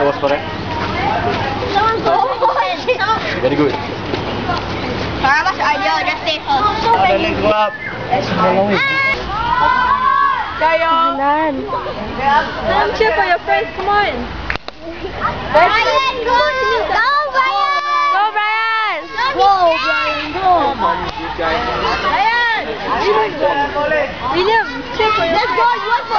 That for correct. Very good. Para mas ideal. Just stay first. Now go up. Come cheer for your friends. Come on. Brian, go! Go, Brian! Go, Brian. Go, Brian, go! Brian. William, cheer for your Let's go, you want